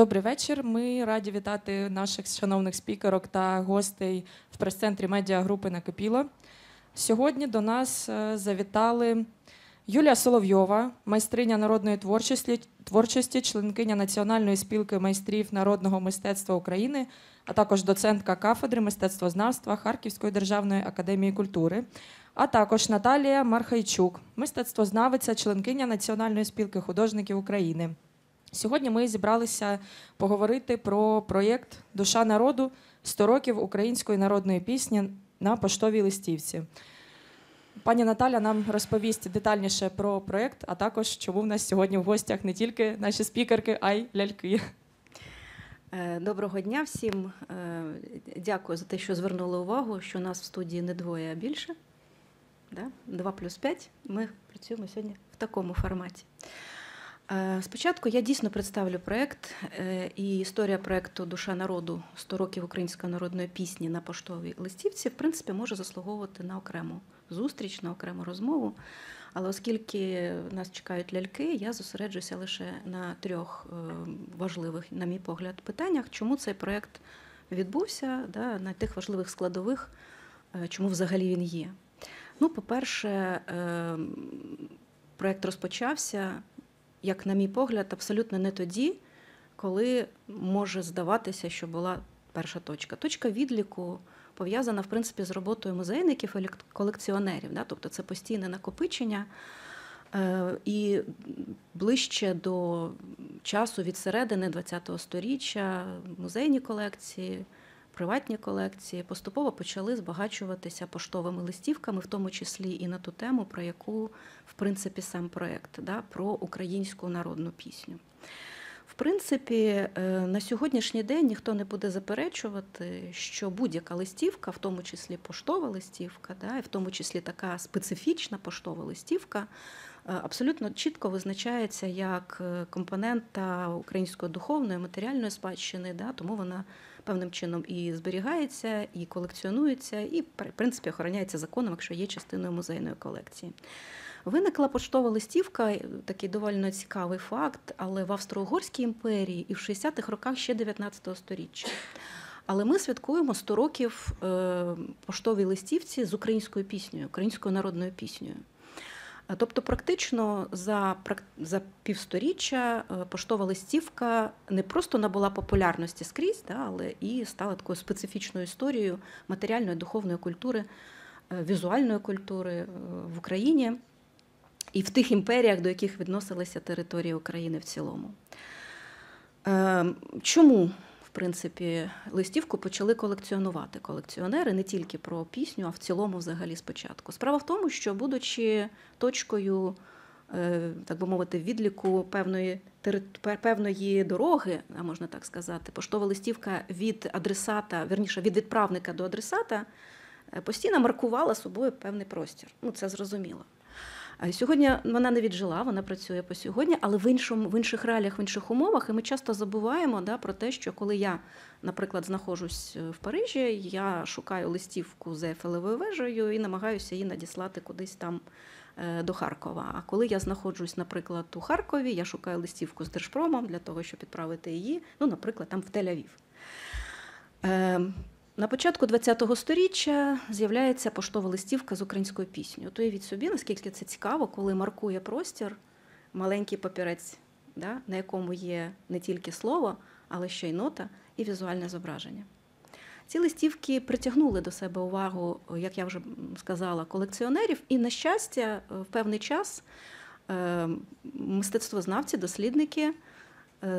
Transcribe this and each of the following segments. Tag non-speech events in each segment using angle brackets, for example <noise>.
Добрий вечір. Ми раді вітати наших шановних спікерок та гостей в прес-центрі медіагрупи Накипіло. Сьогодні до нас е, завітали Юлія Соловйова, майстриня народної творчості, творчості, членкиня Національної спілки майстрів народного мистецтва України, а також доцентка кафедри мистецтвознавства Харківської державної академії культури, а також Наталія Мархайчук, мистецтвознавиця, членкиня Національної спілки художників України. Сьогодні ми зібралися поговорити про проєкт Душа народу 100 років української народної пісні на поштовій листівці. Пані Наталя нам розповість детальніше про проєкт, а також чому в нас сьогодні в гостях не тільки наші спікерки, а й ляльки. Е, Доброго дня всім. Е, Дякую за те, що звернули увагу, що нас в студії не двоє, а більше. 2 плюс 5. Ми працюємо сьогодні в такому форматі. Е, Спочатку я дійсно представлю проєкт е, і історія проєкту Душа народу 100 років української народної пісні на поштовій листівці, в принципі, може заслуговувати на окрему зустріч, на окрему розмову. Але оскільки нас чекають ляльки, я зосереджуся лише на трьох е, важливих, на мій погляд, питаннях, чому цей проєкт відбувся, да, на тих важливих складових, чому взагалі він є. Ну, по-перше, проєкт розпочався, як, на мій погляд, абсолютно не тоді, коли може здаватися, що була перша точка. Точка відліку пов'язана в принципі з роботою музейників і колекціонерів. Да? Тобто це постійне накопичення. Е, І ближче до часу від середини ХХ століття музейні колекції, приватні колекції поступово почали збагачуватися поштовими листівками, в тому числі і на ту тему, про яку в принципі сам проєкт, да? про українську народну пісню. В принципі, е, на сьогоднішній день ніхто не буде заперечувати, що будь-яка листівка, в тому числі поштова листівка, да, і в тому числі така специфічна поштова листівка, е, абсолютно чітко визначається як е, компонента української духовної матеріальної спадщини, да, тому вона певним чином і зберігається, і колекціонується, і в принципі охороняється законом, якщо є частиною музейної колекції. Виникла поштова листівка, такий доволі цікавий факт, але в Австро-Угорській імперії і в 60-х роках ще 19 століття. Але ми святкуємо 100 років поштовій листівці з українською піснею, українською народною піснею. Тобто, практично за за півсторіччя поштова листівка не просто набула популярності скрізь, да, але і стала такою специфічною історією матеріальної духовної культури, візуальної культури в Україні і в тих імперіях, до яких відносилися території України в цілому. Чому, в принципі, листівку почали колекціонувати колекціонери не тільки про пісню, а в цілому, взагалі, спочатку? Справа в тому, що, будучи точкою, так би мовити, відліку певної певної дороги, а можна так сказати, поштова листівка від адресата, верніше від відправника до адресата, постійно маркувала собою певний простір. Ну, це зрозуміло. Сьогодні вона не віджила, вона працює по сьогодні, але в іншому, в інших реаліях, в інших умовах. І ми часто забуваємо да, про те, що коли я, наприклад, знаходжусь в Парижі, я шукаю листівку з Ейфелевою вежею і намагаюся її надіслати кудись там до Харкова. А коли я знаходжусь, наприклад, у Харкові, я шукаю листівку з Держпромом для того, щоб відправити її, ну, наприклад, там в Тель-Авів. На початку ХХ століття з'являється поштова листівка з українською піснею. От уявіть собі, наскільки це цікаво, коли маркує простір маленький папірець, да, на якому є не тільки слово, але ще й нота і візуальне зображення. Ці листівки притягнули до себе увагу, як я вже сказала, колекціонерів, і, на щастя, в певний час мистецтвознавці, дослідники.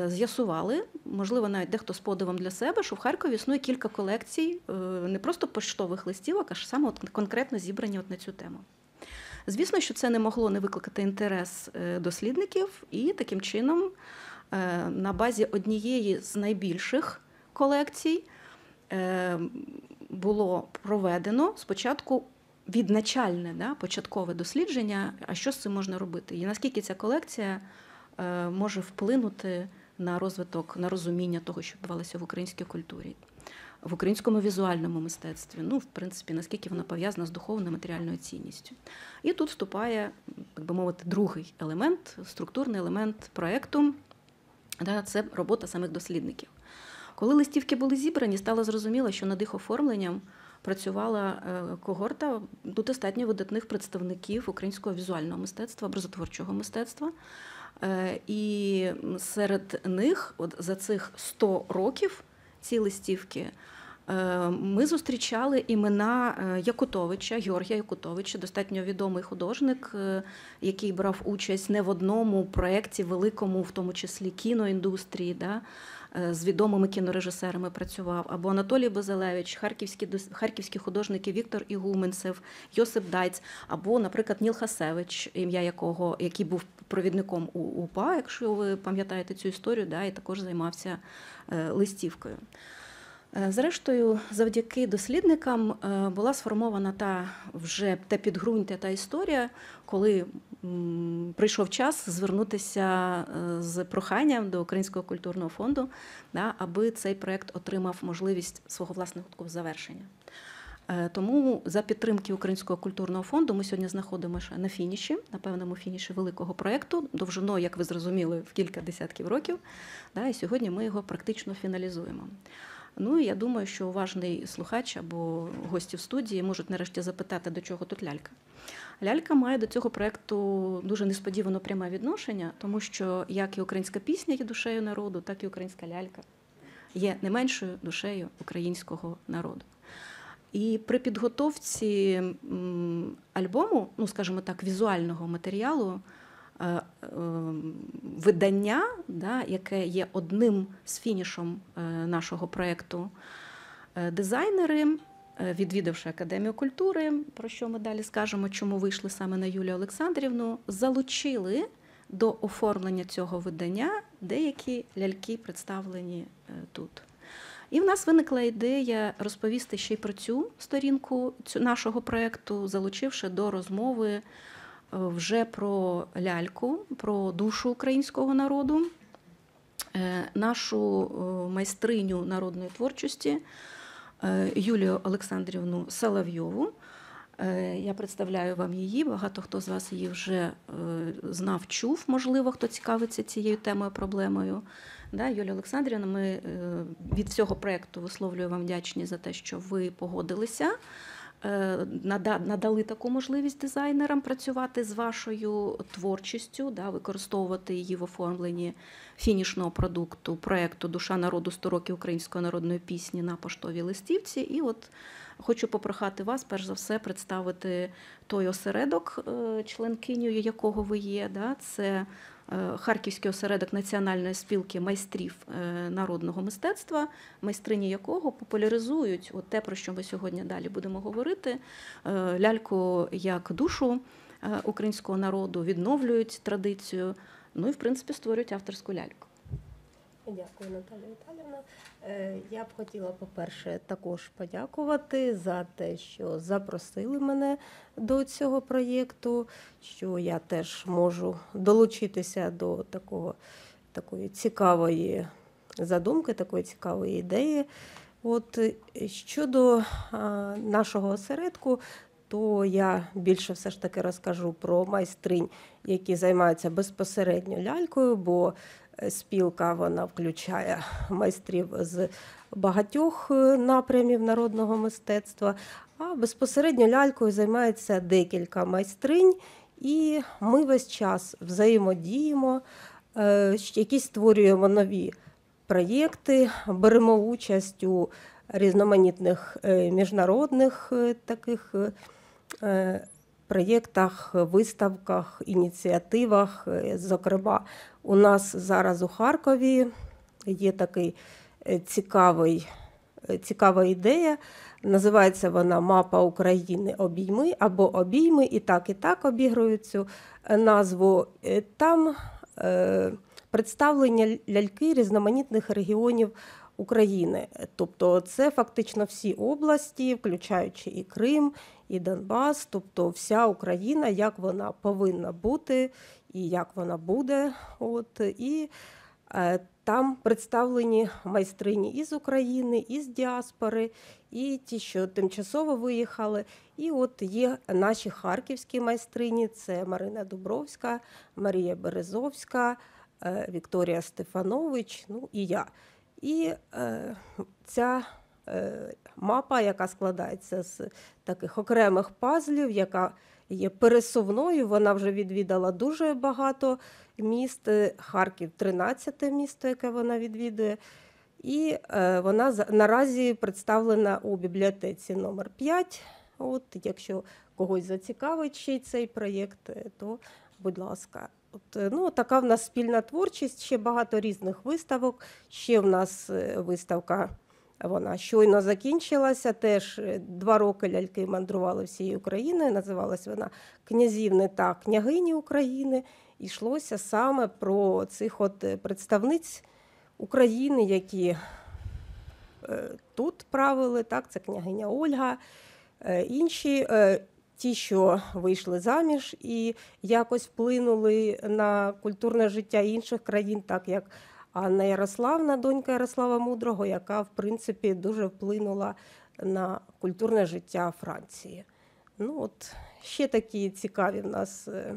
З'ясували, можливо, навіть дехто з подивом для себе, що в Харкові існує кілька колекцій не просто поштових листівок, а ж саме от конкретно зібрані от на цю тему. Звісно, що це не могло не викликати інтерес дослідників, і таким чином, на базі однієї з найбільших колекцій було проведено спочатку відначальне да, початкове дослідження, а що з цим можна робити, і наскільки ця колекція може вплинути на розвиток, на розуміння того, що відбувалося в українській культурі, в українському візуальному мистецтві. Ну, в принципі, наскільки вона пов'язана з духовною матеріальною цінністю. І тут вступає, так би мовити, другий елемент, структурний елемент проєкту. Це робота самих дослідників. Коли листівки були зібрані, стало зрозуміло, що над їх оформленням працювала е, когорта ну, достатньо видатних представників українського візуального мистецтва, образотворчого мистецтва. Е, І серед них, от за цих 100 років, ці листівки, е, ми зустрічали імена е, Якутовича, Георгія Якутовича, достатньо відомий художник, який брав участь не в одному проєкті великому, в тому числі кіноіндустрії. Да? З відомими кінорежисерами працював або Анатолій Базилевич, харківські харківські художники Віктор Ігуменцев, Йосип Дайц, або, наприклад, Ніл Хасевич, ім'я якого який був провідником у УПА, якщо ви пам'ятаєте цю історію, да, і також займався е, листівкою. Е, Зрештою, завдяки дослідникам е, була сформована та вже те підґрунтя та історія, коли прийшов час звернутися з проханням до Українського культурного фонду, да, аби цей проект отримав можливість свого власного завершення. Е, Тому за підтримки Українського культурного фонду ми сьогодні знаходимося на фініші, на певному фініші великого проєкту, довжиною, як ви зрозуміли, в кілька десятків років. Да, і сьогодні ми його практично фіналізуємо. Ну і я думаю, що уважний слухач або гості в студії можуть нарешті запитати, до чого тут лялька. Лялька має до цього проєкту дуже несподівано пряме відношення, тому що як і українська пісня є душею народу, так і українська лялька є не меншою душею українського народу. І при підготовці альбому, ну скажімо так, візуального матеріалу, е, е, видання, да, яке є одним з фінішом е, нашого проєкту, дизайнери, відвідавши Академію культури, про що ми далі скажемо, чому вийшли саме на Юлію Олександрівну, залучили до оформлення цього видання деякі ляльки, представлені тут. І в нас виникла ідея розповісти ще й про цю сторінку нашого проєкту, залучивши до розмови е, вже про ляльку, про душу українського народу, е, нашу е, майстриню народної творчості Юлію Олександрівну Соловйову. Е, Я представляю вам її. Багато хто з вас її вже е, знав, чув, можливо, хто цікавиться цією темою, проблемою. Да, Юлія Олександрівна, ми е, від всього проєкту висловлюю вам вдячні за те, що ви погодилися. Надали таку можливість дизайнерам працювати з вашою творчістю, да, використовувати її в оформленні фінішного продукту проєкту Душа народу 100 років української народної пісні на поштовій листівці. І от хочу попрохати вас, перш за все, представити той осередок, е, членкинею якого ви є. Да? Це е, Харківський осередок Національної спілки майстрів е, народного мистецтва, майстрині якого популяризують от те, про що ми сьогодні далі будемо говорити, ляльку як душу українського народу, відновлюють традицію, ну і в принципі створюють авторську ляльку. Дякую, Наталія Віталіївна. Е, Я б хотіла, по-перше, також подякувати за те, що запросили мене до цього проєкту, що я теж можу долучитися до такого, такої цікавої задумки, такої цікавої ідеї. От е, щодо нашого осередку, то я більше все ж таки розкажу про майстринь, які займаються безпосередньо лялькою, бо спілка вона включає майстрів з багатьох е, напрямів народного мистецтва, а безпосередньо лялькою займається декілька майстринь, і ми весь час взаємодіємо, е, якісь створюємо нові проєкти, беремо участь у різноманітних е, міжнародних е, таких е, е, проєктах, виставках, ініціативах. Е, Зокрема, у нас зараз у Харкові є такий е, цікавий, е, цікава ідея. Називається вона Мапа України обійми або обійми, і так, і так обігрують цю назву. Там представлення ляльки різноманітних регіонів України. Тобто це фактично всі області, включаючи і Крим, і Донбас, тобто вся Україна, як вона повинна бути і як вона буде. От, і е, там представлені майстрині із України, із діаспори, і ті, що тимчасово виїхали. І от є наші харківські майстрині: це Марина Дубровська, Марія Березовська, е, Вікторія Стефанович, ну і я. І е, ця е, мапа, яка складається з таких окремих пазлів, яка є пересувною, вона вже відвідала дуже багато міст. Е, Харків 13 місто, яке вона відвідує. І е, вона наразі представлена у бібліотеці номер 5. От, якщо когось зацікавить ще цей проєкт, е, то будь ласка. От, е, ну, така в нас спільна творчість, ще багато різних виставок. Ще в нас е, виставка, вона щойно закінчилася. Теж е, два роки ляльки мандрували всією Україною. Називалась вона Князівни та княгині України. І йшлося саме про цих от представниць України, які тут правили, так, це княгиня Ольга, інші. Ті, що вийшли заміж і якось вплинули на культурне життя інших країн, так як Анна Ярославна, донька Ярослава Мудрого, яка в принципі дуже вплинула на культурне життя Франції. Ну от ще такі цікаві в нас е,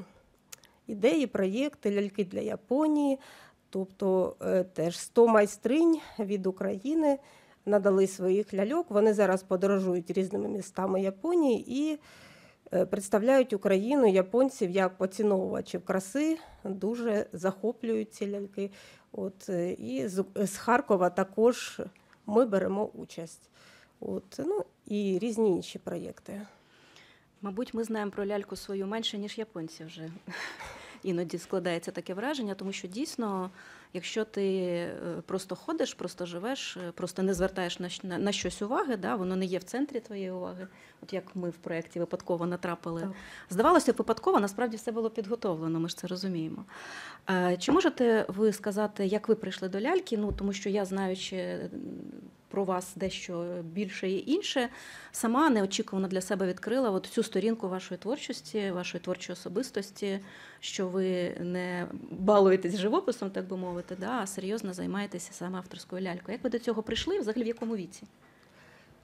ідеї, проєкти, ляльки для Японії. Тобто е, теж 100 майстринь від України надали своїх ляльок. Вони зараз подорожують різними містами Японії і представляють Україну японців як поціновувачів краси, дуже захоплюють ці ляльки. От, е, і з Харкова також ми беремо участь. От, ну, і різні інші проєкти. Мабуть, ми знаємо про ляльку свою менше, ніж японці вже. <laughs> Іноді складається таке враження, тому що дійсно, якщо ти е, просто ходиш, просто живеш, е, просто не звертаєш на, на, на щось уваги, да, воно не є в центрі твоєї уваги, от як ми в проєкті випадково натрапили. Так. Здавалося, випадково, насправді все було підготовлено, ми ж це розуміємо. Е, Чи можете ви сказати, як ви прийшли до ляльки? Ну, тому що я знаючи про вас дещо більше і інше, сама неочікувано для себе відкрила от цю сторінку вашої творчості, вашої творчої особистості, що ви не балуєтесь живописом, так би мовити, да, а серйозно займаєтеся саме авторською лялькою. Як ви до цього прийшли? Взагалі в якому віці?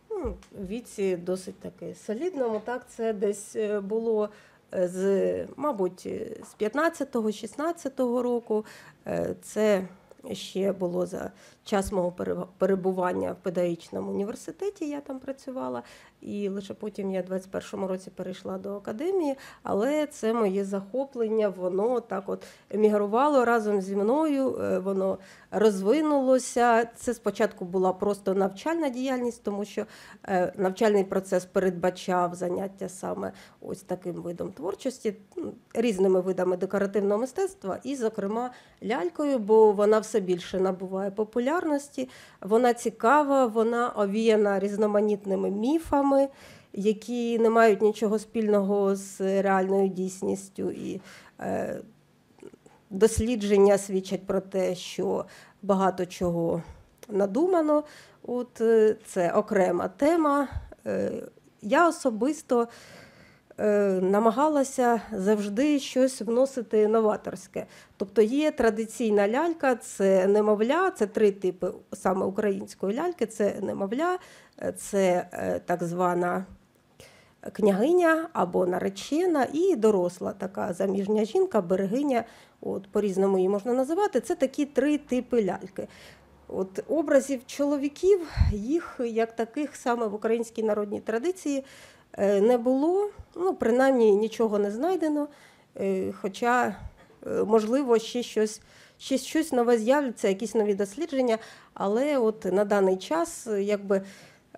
Ну, віці досить таки солідному. Так, це десь е, було е, з, мабуть, з 15-16 року. Е, Це ще було за час мого перебування в педагогічному університеті. Я там працювала, і лише потім я в 21-му році перейшла до академії. Але це моє захоплення, воно так от емігрувало разом зі мною. е, Воно розвинулося. Це спочатку була просто навчальна діяльність, тому що е, навчальний процес передбачав заняття саме ось таким видом творчості, різними видами декоративного мистецтва, і, зокрема, лялькою, бо вона все більше набуває популярності. Вона цікава, вона овіяна різноманітними міфами. Які не мають нічого спільного з реальною дійсністю, і е, дослідження свідчать про те, що багато чого надумано. От е, це окрема тема. Е, Я особисто намагалася завжди щось вносити новаторське. Тобто є традиційна лялька, це немовля, це три типи саме української ляльки: це немовля, е, це е, так звана. Княгиня або наречена і доросла така заміжня жінка, берегиня, от по-різному її можна називати. Це такі три типи ляльки. От образів чоловіків, їх як таких саме в українській народній традиції е, не було. Ну, принаймні нічого не знайдено. Е, Хоча, е, можливо, ще щось, ще щось нове з'являться, якісь нові дослідження. Але от на даний час е, якби,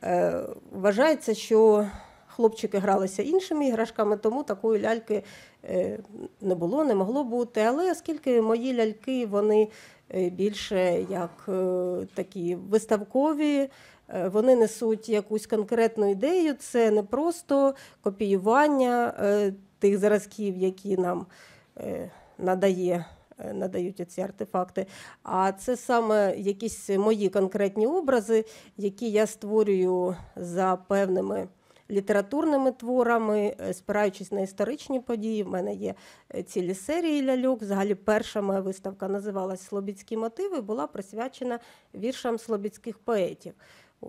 е, вважається, що хлопчики гралися іншими іграшками, тому такої ляльки е, не було, не могло бути. Але оскільки мої ляльки вони е, більше як е, такі виставкові, е, вони несуть якусь конкретну ідею, це не просто копіювання е, тих зразків, які нам е, надає. е, Надають ці артефакти, а це саме якісь мої конкретні образи, які я створюю за певними літературними творами, е, спираючись на історичні події. В мене є е, цілі серії ляльок. Взагалі, перша моя виставка називалась Слобідські мотиви, була присвячена віршам слобідських поетів.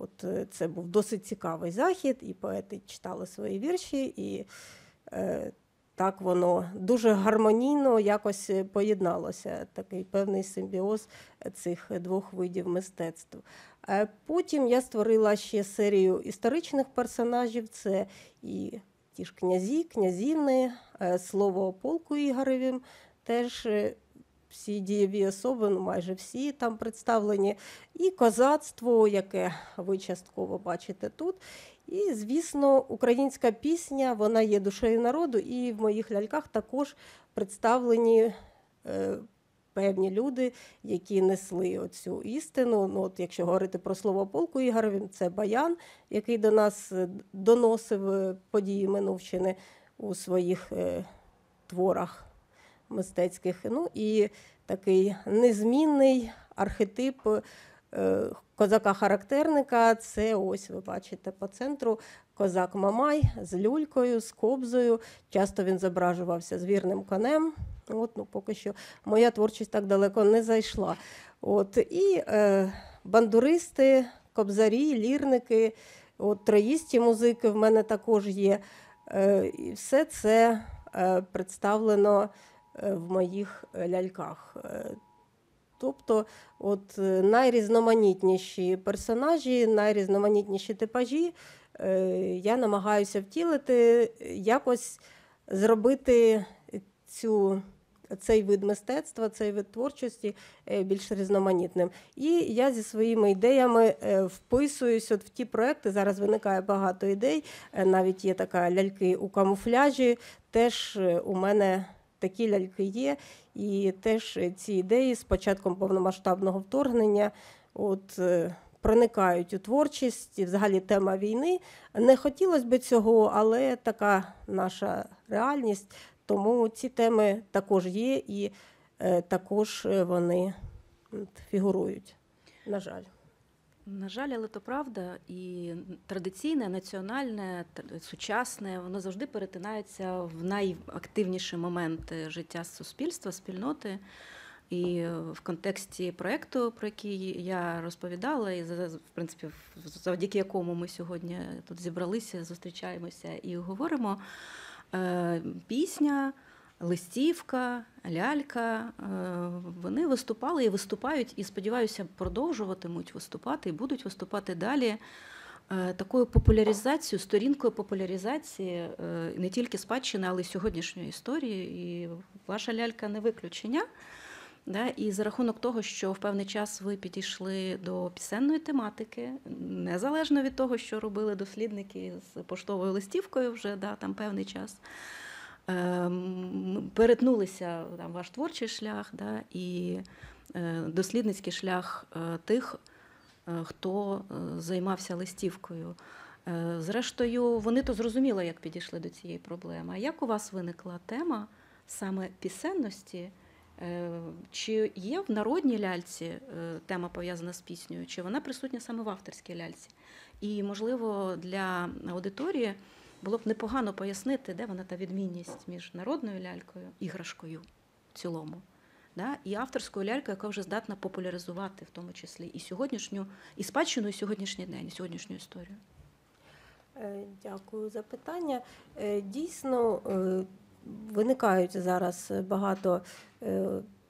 От е, це був досить цікавий захід, і поети читали свої вірші, і е, так воно дуже гармонійно якось е, поєдналося, такий певний симбіоз цих двох видів мистецтв. Е, Потім я створила ще серію історичних персонажів: це і ті ж князі, князівни, слово полку Ігоревім, теж всі дієві особи, ну майже всі там представлені, і козацтво, яке ви частково бачите тут. І, звісно, українська пісня, вона є душею народу, і в моїх ляльках також представлені е, певні люди, які несли оцю істину. Ну, от якщо говорити про слово полку Ігоровим, це Баян, який до нас е, доносив е, події Минувщини у своїх е, творах мистецьких. Ну і такий незмінний архетип е, козака-характерника. Це ось ви бачите по центру козак Мамай з люлькою, з кобзою. Часто він зображувався з вірним конем. От, ну, поки що моя творчість так далеко не зайшла. От, і е, бандуристи, кобзарі, лірники, от, троїсті музики в мене також є. Е, і все це е, представлено в моїх е, ляльках. Е, Тобто, от е, найрізноманітніші персонажі, найрізноманітніші типажі е, я намагаюся втілити, якось зробити цю, цей вид мистецтва, цей вид творчості е, більш різноманітним. І я зі своїми ідеями е, вписуюсь от в ті проекти. Зараз виникає багато ідей. Е, Навіть є така ляльки у камуфляжі. Теж е, у мене такі ляльки є. І теж ці ідеї з початком повномасштабного вторгнення от, е, проникають у творчість, і взагалі тема війни. Не хотілося б цього, але така наша реальність. Тому ці теми також є і е, також е, вони фігурують. На жаль. На жаль, але то правда, і традиційне, національне, сучасне, воно завжди перетинається в найактивніші моменти життя суспільства, спільноти. І в контексті проєкту, про який я розповідала, і в принципі, завдяки якому ми сьогодні тут зібралися, зустрічаємося і говоримо. е, Пісня, листівка, лялька. е, Вони виступали і виступають, і сподіваюся, продовжуватимуть виступати і будуть виступати далі. е, Такою популяризацією, сторінкою популяризації е, не тільки спадщини, але й сьогоднішньої історії. І ваша лялька не виключення. Да? І за рахунок того, що в певний час ви підійшли до пісенної тематики, незалежно від того, що робили дослідники з поштовою листівкою вже да, там певний час. Ем, перетнулися там ваш творчий шлях да, і е, дослідницький шлях е, тих, е, хто займався листівкою. Зрештою, вони то зрозуміли, як підійшли до цієї проблеми. А як у вас виникла тема саме пісенності? Чи є в народній ляльці тема пов'язана з піснею, чи вона присутня саме в авторській ляльці? І, можливо, для аудиторії було б непогано пояснити, де вона та відмінність між народною лялькою, іграшкою в цілому, да, і авторською лялькою, яка вже здатна популяризувати в тому числі і сьогоднішню, і спадщину, і сьогоднішній день, і сьогоднішню історію. Е, Дякую за питання. Е, Дійсно, е, виникають зараз багато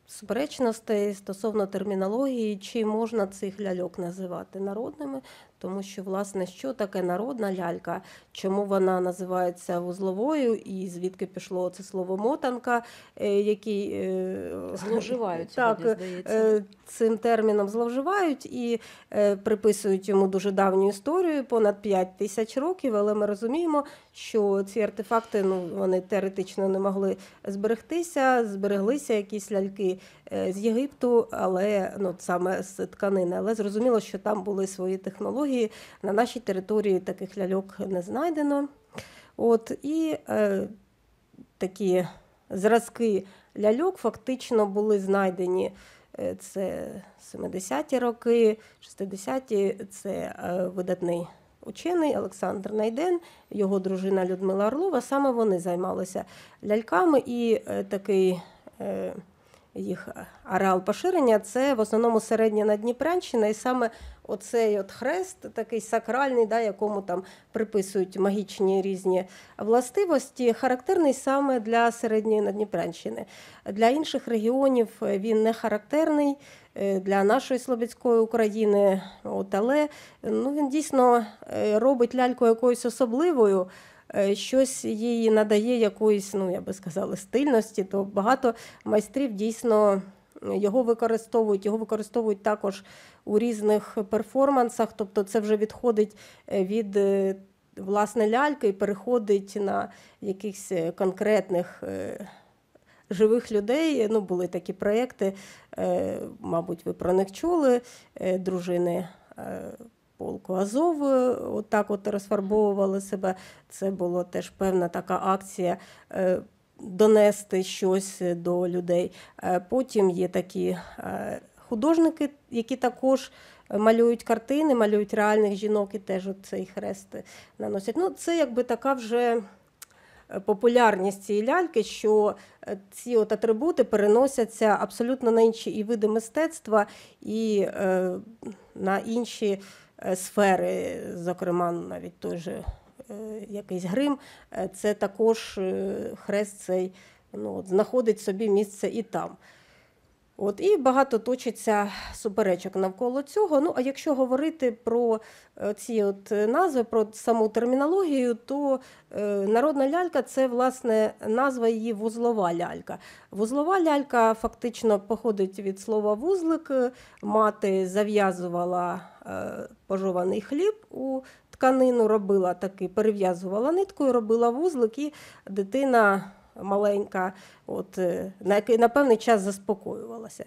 суперечностей стосовно термінології, чи можна цих ляльок називати народними, тому що, власне, що таке народна лялька, чому вона називається вузловою, і звідки пішло це слово мотанка, е, який е, Зловживають <laughs> так, сьогодні, здається. е, цим терміном зловживають і приписують йому дуже давню історію, понад 5 тисяч років. Але ми розуміємо, що ці артефакти ну, вони теоретично не могли зберегтися. Збереглися якісь ляльки е, з Єгипту, але ну, саме з тканини. Але зрозуміло, що там були свої технології. На нашій території таких ляльок не знайдено. От, і е, такі зразки ляльок фактично були знайдені. Е, Це 70-ті роки, 60-ті це е, видатний учений Олександр Найден, його дружина Людмила Орлова. Саме вони займалися ляльками, і е, такий е, їх ареал поширення це в основному середня Надніпрянщина, і саме оцей от хрест, такий сакральний, да, якому там приписують магічні різні властивості, характерний саме для середньої Надніпрянщини. Для інших регіонів він не характерний. Е, Для нашої Слобідської України, от, але ну, він дійсно е, робить ляльку якоюсь особливою, е, щось їй надає якоїсь, ну я би сказала, стильності, то багато майстрів дійсно його використовують. Його використовують також у різних перформансах, тобто це вже відходить від власне ляльки і переходить на якихось конкретних. Живих людей, ну були такі проєкти, е, мабуть, ви про них чули. е, Дружини е, полку Азов отак от розфарбовували себе. Це була теж певна така акція донести щось до людей. Потім є такі художники, які також малюють картини, малюють реальних жінок і теж цей хрест наносять. Ну, це якби така вже. Е, Популярність цієї ляльки, що е, ці от атрибути переносяться абсолютно на інші і види мистецтва, і е, на інші е, сфери, зокрема, навіть той же е, якийсь грим, це також хрест цей ну, от, знаходить собі місце і там. От, і багато точиться суперечок навколо цього. Ну, а якщо говорити про е, ці от е, назви, про саму термінологію, то е, народна лялька це власне назва її вузлова лялька. Вузлова лялька фактично походить від слова вузлик. Мати зав'язувала пожований хліб у тканину, робила такий, перев'язувала ниткою, робила вузлик, і дитина маленька, от, е, на який на певний час заспокоювалася.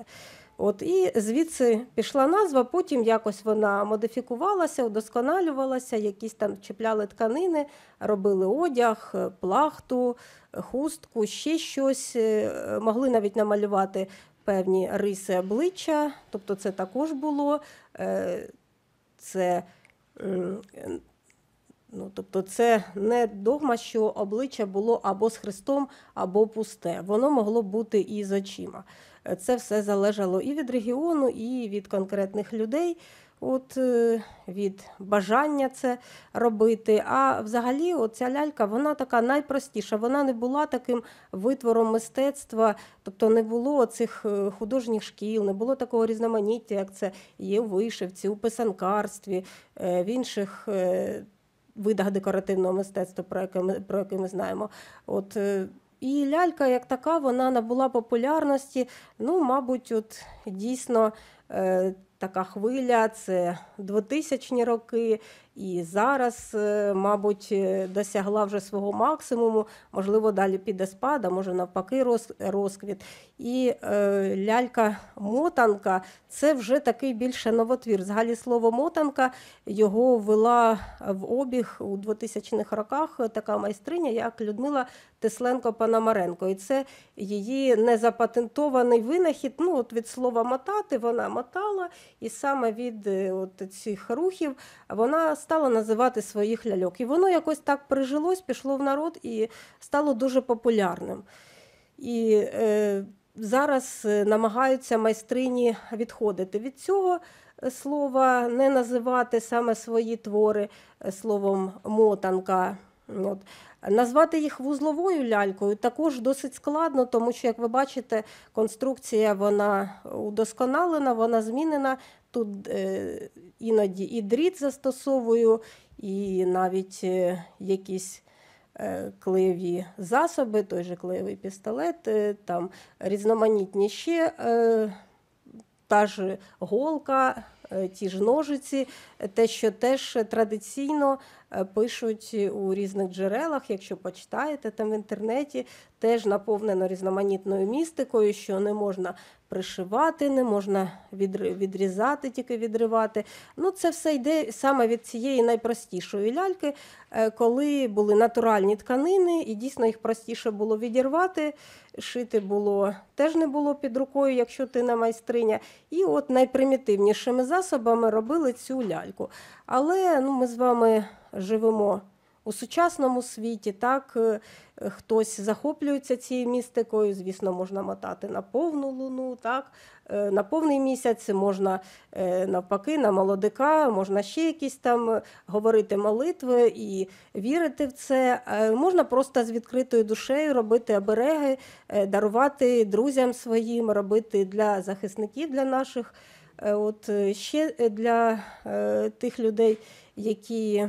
От, і звідси пішла назва, потім якось вона модифікувалася, удосконалювалася, якісь там чіпляли тканини, робили одяг, е, плахту, хустку, ще щось. е, Могли навіть намалювати певні риси обличчя, тобто це також було. Це Ну, тобто це не догма, що обличчя було або з хрестом, або пусте. Воно могло бути і з очима. Е, Це все залежало і від регіону, і від конкретних людей, от, е, від бажання це робити. А взагалі, ця лялька вона така найпростіша. Вона не була таким витвором мистецтва, тобто не було цих е, художніх шкіл, не було такого різноманіття, як це є у вишивці, у писанкарстві, в інших. Видах декоративного мистецтва, про яке ми, про яке ми знаємо. От, е, і лялька, як така, вона набула популярності. Ну, мабуть, от дійсно е, така хвиля це 2000-ні роки, і зараз, е, мабуть, е, досягла вже свого максимуму. Можливо, далі піде спад, а може навпаки розквіт. І е, лялька-мотанка це вже такий більше новотвір. Взагалі слово мотанка його ввела в обіг у 2000-х роках така майстриня, як Людмила Тесленко Пономаренко. І це її незапатентований винахід. Ну, от від слова мотати вона мотала, і саме від е, от цих рухів вона стала називати своїх ляльок. І воно якось так прижилось, пішло в народ і стало дуже популярним. І е, зараз е, намагаються майстрині відходити від цього е, слова, не називати саме свої твори словом мотанка. От. Назвати їх вузловою лялькою також досить складно, тому що, як ви бачите, конструкція вона удосконалена, вона змінена. Тут е, іноді і дріт застосовую, і навіть е, якісь е, клеєві засоби, той же клеєвий пістолет, е, там різноманітні ще. Е, та ж голка, е, ті ж ножиці, те, що теж традиційно е, пишуть у різних джерелах, якщо почитаєте там в інтернеті, теж наповнено різноманітною містикою, що не можна пришивати, не можна відрізати, тільки відривати. Ну, це все йде саме від цієї найпростішої ляльки, е, коли були натуральні тканини, і дійсно їх простіше було відірвати. Шити було теж не було під рукою, якщо ти не майстриня. І от найпримітивнішими засобами робили цю ляльку. Але ну, ми з вами живемо у сучасному світі. Так, е, хтось захоплюється цією містикою, звісно, можна мотати на повну луну, так, е, на повний місяць, можна е, навпаки, на молодика, можна ще якісь там говорити молитви і вірити в це. Можна просто з відкритою душею робити обереги, дарувати друзям своїм, робити для захисників, для наших. От ще для тих людей, які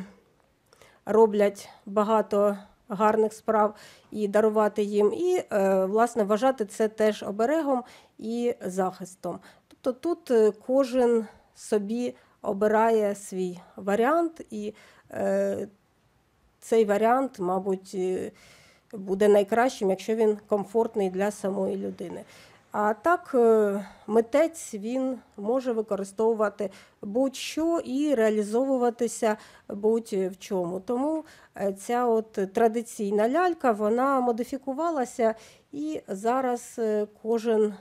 роблять багато гарних справ і дарувати їм, і е, власне вважати це теж оберегом і захистом. Тобто тут е, кожен собі обирає свій варіант, і е, цей варіант, мабуть, буде найкращим, якщо він комфортний для самої людини. А так, е, митець він може використовувати будь-що і реалізовуватися будь-в чому. Тому е, ця от традиційна лялька вона модифікувалася, і зараз е, кожен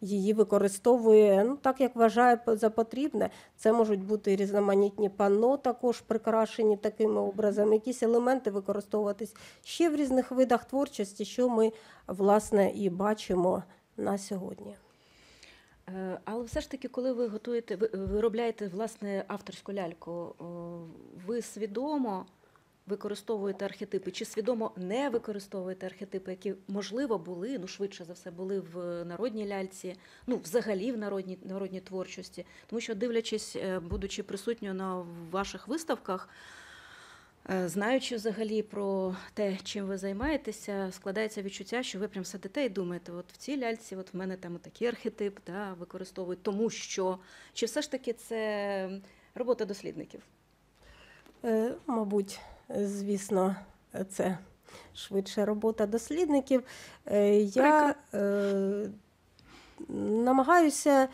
її використовує ну, так, як вважає за потрібне. Це можуть бути різноманітні панно, також прикрашені такими образами, якісь елементи використовуватись ще в різних видах творчості, що ми власне і бачимо на сьогодні. Е, Але все ж таки, коли ви готуєте, ви виробляєте власне авторську ляльку, ви свідомо використовуєте архетипи, чи свідомо не використовуєте архетипи, які можливо були, ну швидше за все, були в народній ляльці, ну взагалі в народній народній творчості, тому що дивлячись, е, будучи присутньою на ваших виставках. Е, Знаючи взагалі про те, чим ви займаєтеся, складається відчуття, що ви прям сидите і думаєте, от в цій ляльці, от в мене там такий архетип, да, використовують, тому що чи все ж таки це робота дослідників? Е, Мабуть, звісно, це швидше робота дослідників. Е, Я е, намагаюся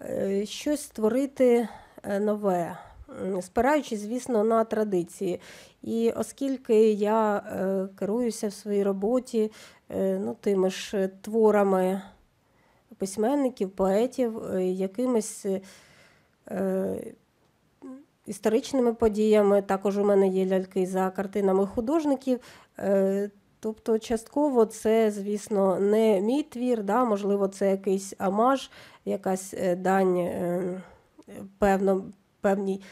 е, щось створити е, нове, спираючись, звісно, на традиції. І оскільки я е, керуюся в своїй роботі е, ну, тими ж творами письменників, поетів, е, якимись. е, історичними подіями. Також у мене є ляльки за картинами художників. Е, Тобто, частково це, звісно, не мій твір, да, можливо, це якийсь амаж, якась е, дань е, певно, певній е,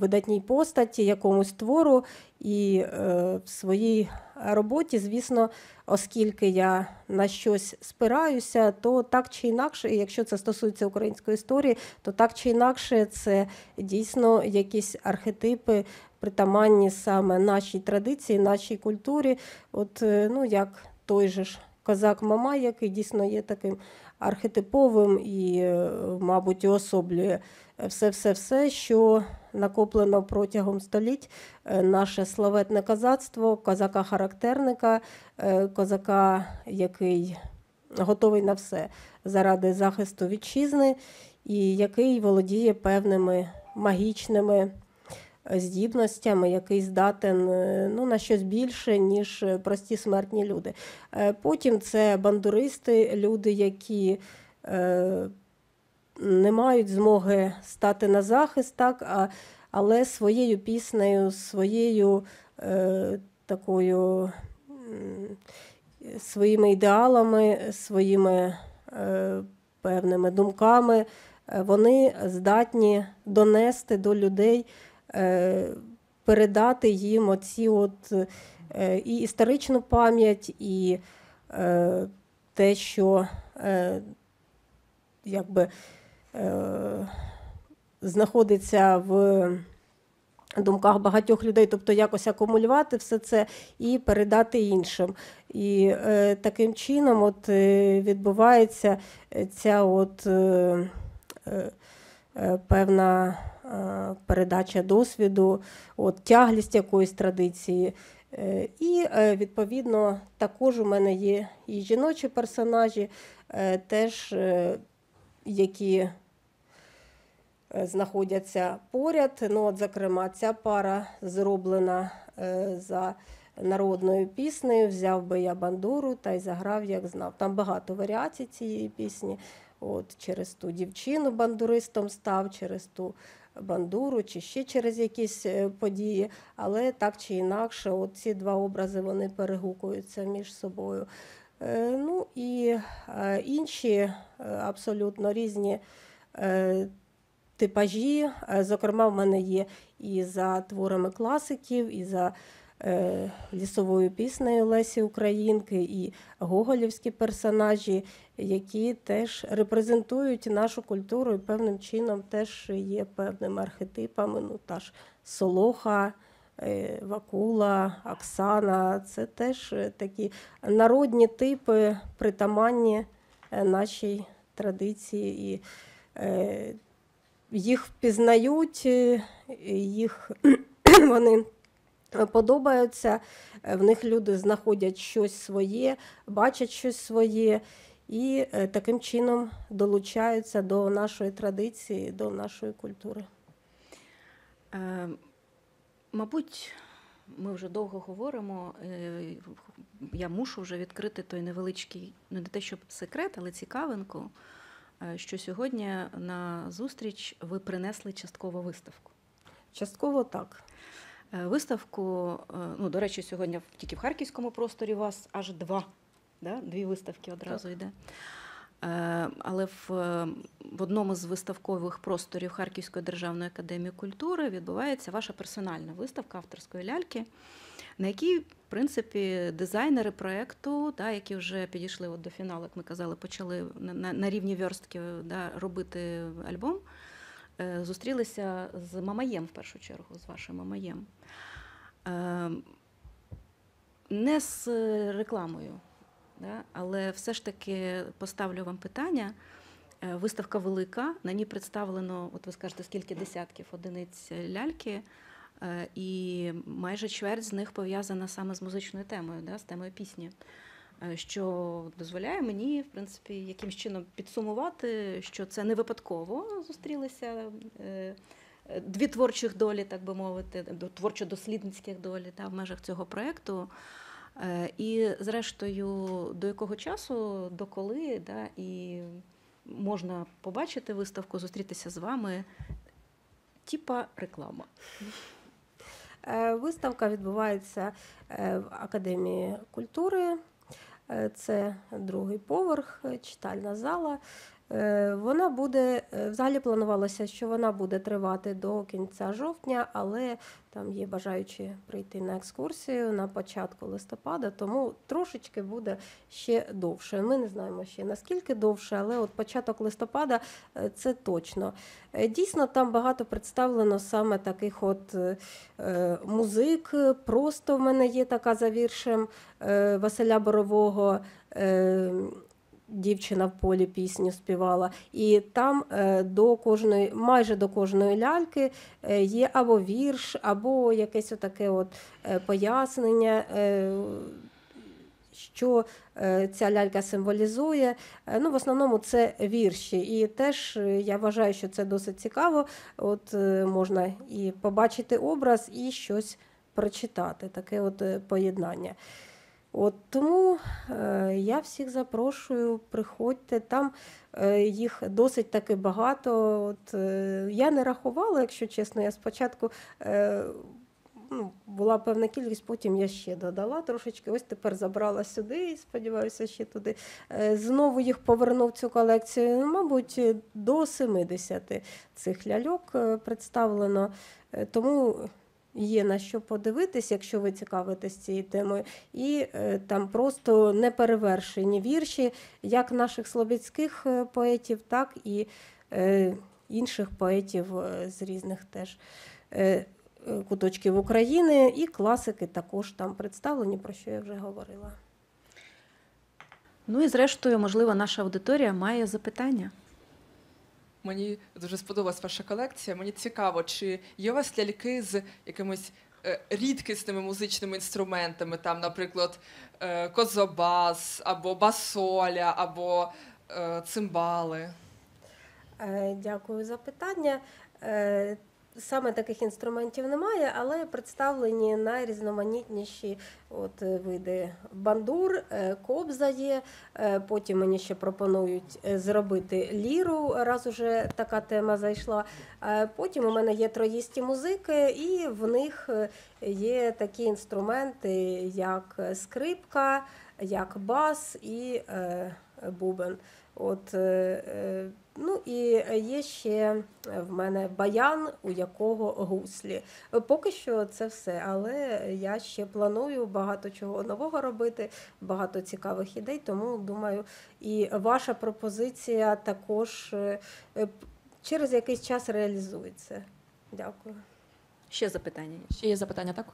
видатній постаті, якомусь твору. І е, в своїй роботі, звісно, оскільки я на щось спираюся, то так чи інакше, якщо це стосується української історії, то так чи інакше це дійсно якісь архетипи, притаманні саме нашій традиції, нашій культурі. От, е, ну, як той же ж козак Мамай, який дійсно є таким архетиповим і, е, мабуть, уособлює все-все-все, що накоплено протягом століть е, наше славетне козацтво, козака-характерника, е, козака, який готовий на все заради захисту вітчизни, і який володіє певними магічними здібностями, який здатен е, ну, на щось більше, ніж е, прості смертні люди. Е, Потім це бандуристи, люди, які не мають змоги стати на захист, так, а, але своєю піснею, своєю е, такою своїми ідеалами, своїми е, певними думками, вони здатні донести до людей, передати їм оці от е, і історичну пам'ять, і е, те, що е, якби е, знаходиться в думках багатьох людей, тобто якось акумулювати все це і передати іншим. І е, таким чином от, е, відбувається ця от, е, е, е, певна е, передача досвіду, от, тяглість якоїсь традиції. Е, І, е, відповідно, також у мене є і жіночі персонажі, е, теж е, які е, знаходяться поряд. Ну, от, зокрема, ця пара зроблена е, за народною піснею. Взяв би я бандуру та й заграв, як знав. Там багато варіацій цієї пісні. От, через ту дівчину бандуристом став, через ту бандуру, чи ще через якісь е, події. Але так чи інакше, ці два образи вони перегукуються між собою. Е, Ну і е, інші абсолютно різні типажі. Зокрема, в мене є і за творами класиків, і за лісовою піснею Лесі Українки, і гоголівські персонажі, які теж репрезентують нашу культуру і певним чином теж є певними архетипами. Ну, та ж Солоха, е, Вакула, Оксана це теж е, такі народні типи, притаманні е, нашій традиції. І е, їх впізнають, е, їх <clears throat> вони подобаються, е, в них люди знаходять щось своє, бачать щось своє і е, таким чином долучаються до нашої традиції, до нашої культури. Е, Мабуть, ми вже довго говоримо. е, Я мушу вже відкрити той невеличкий, ну не те, щоб секрет, але цікавинку, що сьогодні на зустріч ви принесли частково виставку. Частково так. Е, Виставку, е, ну, до речі, сьогодні тільки в харківському просторі у вас аж два, да? дві виставки одразу йде. Е, Але в, в одному з виставкових просторів Харківської державної академії культури відбувається ваша персональна виставка авторської ляльки, на якій, в принципі, дизайнери проєкту, да, які вже підійшли от до фіналу, як ми казали, почали на, на, на рівні верстки да, робити альбом. Е, Зустрілися з Мамаєм в першу чергу, з вашим Мамаєм. Е, Не з рекламою, але все ж таки поставлю вам питання. Е, Виставка велика, на ній представлено, от ви скажете, скільки десятків одиниць ляльки, і майже чверть з них пов'язана саме з музичною темою, з темою пісні. Е, Що дозволяє мені, в принципі, якимсь чином підсумувати, що це не випадково зустрілися е, дві творчих долі, так би мовити, до- творчо-дослідницьких долі да, в межах цього проєкту. Е, І, зрештою, до якого часу, до коли, да, і можна побачити виставку, зустрітися з вами, типа реклама. Виставка відбувається в Академії культури. Е, Це другий поверх, е, читальна зала. Е, Вона буде е, взагалі планувалося, що вона буде тривати до кінця жовтня, але там є бажаючі прийти на екскурсію на початку листопада, тому трошечки буде ще довше. Ми не знаємо ще наскільки довше, але от початок листопада е, це точно. Дійсно, там багато представлено саме таких от музик. Просто в мене є така за віршем Василя Борового. Дівчина в полі пісню співала, і там е, до кожної, майже до кожної ляльки е, є або вірш, або якесь отаке от е, пояснення, що ця лялька символізує. Ну, в основному це вірші. І теж я вважаю, що це досить цікаво. От можна і побачити образ, і щось прочитати. Таке от поєднання. От тому е, я всіх запрошую, приходьте. Там е, їх досить таки багато. От, е, я не рахувала, якщо чесно. Я спочатку ну, була певна кількість, потім я ще додала трошечки. Ось тепер забрала сюди і сподіваюся, ще туди. Знову їх повернув цю колекцію. Ну, Мабуть, до 70 цих ляльок представлено. Тому є на що подивитись, якщо ви цікавитесь цією темою. І е, там просто неперевершені вірші, як наших слобідських е, поетів, так і е, інших поетів з різних теж. Куточків України і класики також там представлені, про що я вже говорила. Ну і зрештою, можливо, наша аудиторія має запитання. Мені дуже сподобалась ваша колекція. Мені цікаво, чи є у вас ляльки з якимись е, рідкісними музичними інструментами, там, наприклад, е, козобас, або басоля, або е, цимбали. Дякую за питання. Саме таких інструментів немає, але представлені найрізноманітніші от, е, види бандур, е, кобза є. Е, Потім мені ще пропонують зробити ліру, раз уже така тема зайшла. Потім у мене є троїсті музики, і в них є такі інструменти, як скрипка, як бас і бубен. От, ну і є ще в мене баян, у якого гуслі. Е, Поки що це все, але я ще планую багато чого нового робити, багато цікавих ідей, тому думаю, і ваша пропозиція також е, е, через якийсь час реалізується. Дякую. Ще запитання. Ще є запитання, так?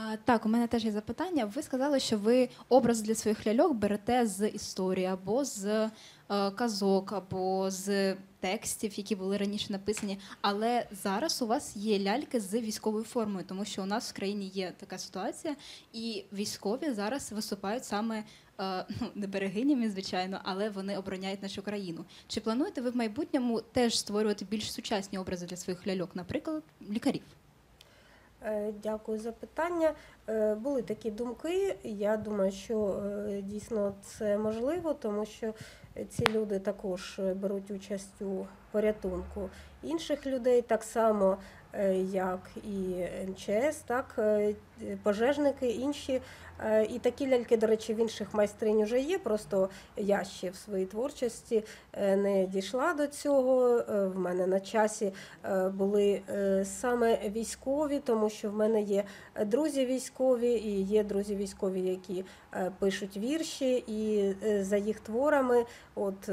А, так, у мене теж є запитання. Ви сказали, що ви образ для своїх ляльок берете з історії або з е, казок, або з текстів, які були раніше написані. Але зараз у вас є ляльки з військовою формою, тому що у нас в країні є така ситуація, і військові зараз виступають саме. е, Ну, не берегинями, звичайно, але вони обороняють нашу країну. Чи плануєте ви в майбутньому теж створювати більш сучасні образи для своїх ляльок, наприклад, лікарів? Е, Дякую за питання. Е, Були такі думки. Я думаю, що е, дійсно це можливо, тому що ці люди також беруть участь у порятунку інших людей, так само як і МЧС, так пожежники, інші. Е, І такі ляльки, до речі, в інших майстринь вже є. Просто я ще в своїй творчості е, не дійшла до цього. Е, В мене на часі були саме військові, тому що в мене є друзі військові, і є друзі військові, які пишуть вірші, і за їх творами, от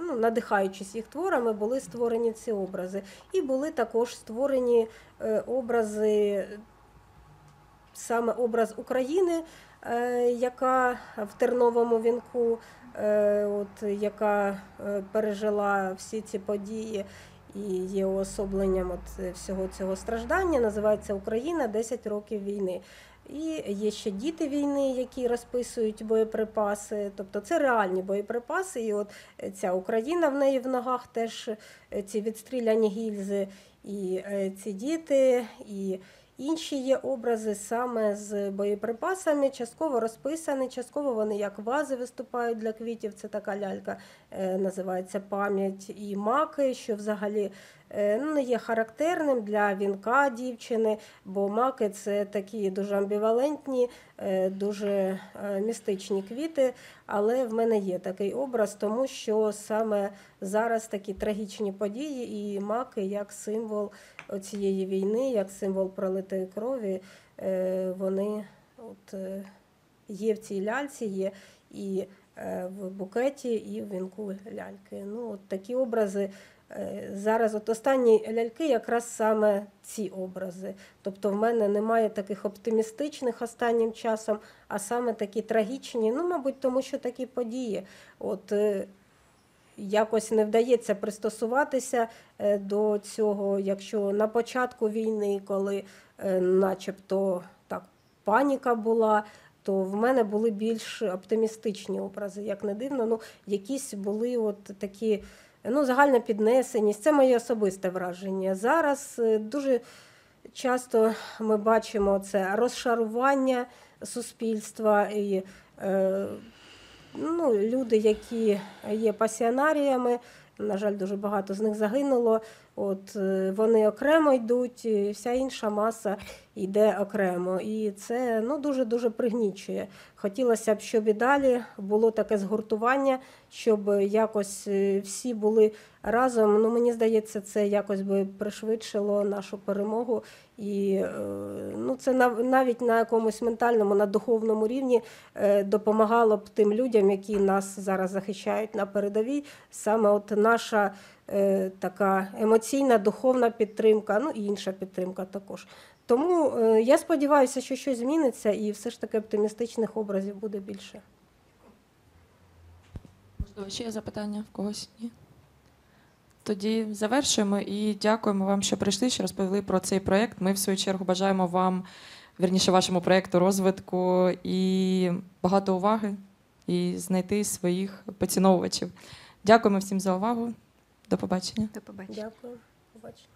ну, надихаючись їх творами, були створені ці образи. І були також створені образи, саме образ України, е, яка в терновому вінку, е, от, яка е, пережила всі ці події і є уособленням от всього цього страждання. Називається Україна 10 років війни. І є ще діти війни, які розписують боєприпаси. Тобто це реальні боєприпаси. І от ця Україна в неї в ногах теж ці відстріляні гільзи, і ці діти, і інші є образи саме з боєприпасами, частково розписані, частково вони як вази виступають для квітів. Це така лялька е, називається пам'ять і маки, що взагалі не є характерним для вінка дівчини, бо маки це такі дуже амбівалентні, е, дуже е, містичні квіти. Але в мене є такий образ, тому що саме зараз такі трагічні події, і маки як символ цієї війни, як символ пролитої крові, е, вони от, е, є в цій ляльці, є і е, в букеті, і в вінку ляльки. Ну, от такі образи. Е, Зараз от останні ляльки якраз саме ці образи. Тобто в мене немає таких оптимістичних останнім часом, а саме такі трагічні. Ну, мабуть, тому що такі події. От е, якось не вдається пристосуватися е, до цього, якщо на початку війни, коли начебто так паніка була. То в мене були більш оптимістичні образи, як не дивно. Ну, якісь були от такі ну, загальна піднесеність. Це моє особисте враження. Зараз е, дуже часто ми бачимо це розшарування суспільства і е, ну, люди, які є пасіонаріями, на жаль, дуже багато з них загинуло. От е, вони окремо йдуть, і вся інша маса йде окремо. І це ну, дуже дуже пригнічує. Хотілося б, щоб і далі було таке згуртування, щоб якось е, всі були разом. Ну, мені здається, це якось би пришвидшило нашу перемогу. І е, ну, це навіть на якомусь ментальному, на духовному рівні допомагало б тим людям, які нас зараз захищають на передовій. Саме от наша е, така емоційна, духовна підтримка, ну і інша підтримка також. Тому е, я сподіваюся, що щось зміниться, і все ж таки оптимістичних образів буде більше. Можливо, ще є запитання в когось? Ні? Тоді завершуємо і дякуємо вам, що прийшли, що розповіли про цей проєкт. Ми, в свою чергу, бажаємо вам вірніше вашому проєкту розвитку і багато уваги, і знайти своїх поціновувачів. Дякуємо всім за увагу. До побачення. До побачення. Дякую. Побачимо.